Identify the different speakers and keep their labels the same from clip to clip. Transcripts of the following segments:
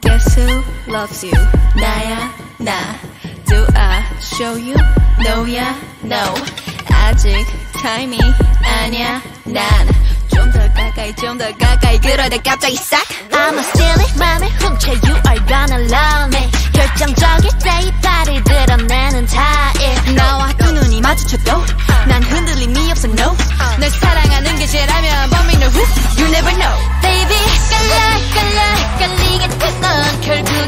Speaker 1: Guess who loves you? 나야 nah. Do I show you? No, yeah, no 아직 타이밍 아니야 난 좀 더 가까이 좀 더 가까이 그러다 갑자기 싹
Speaker 2: 넌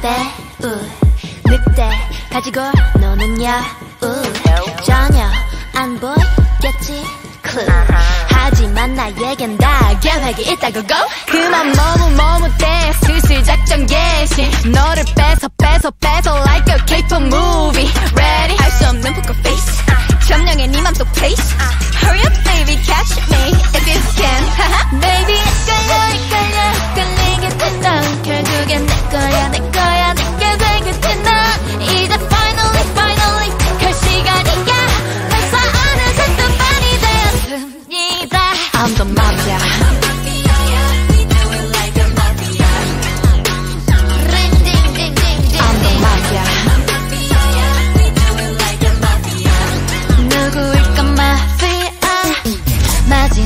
Speaker 2: 더 배우 늑대 가지고 노는 여우. 전혀 안 보이겠지 clue 하지만 나에겐 다 계획이 있다고 go
Speaker 1: 그만 머뭇머뭇대 슬슬 작전 개시. 너를 뺏어 뺏어 뺏어 like a K-pop movie. Ready? 할수 없는 poker face. 점령해 네 맘속 place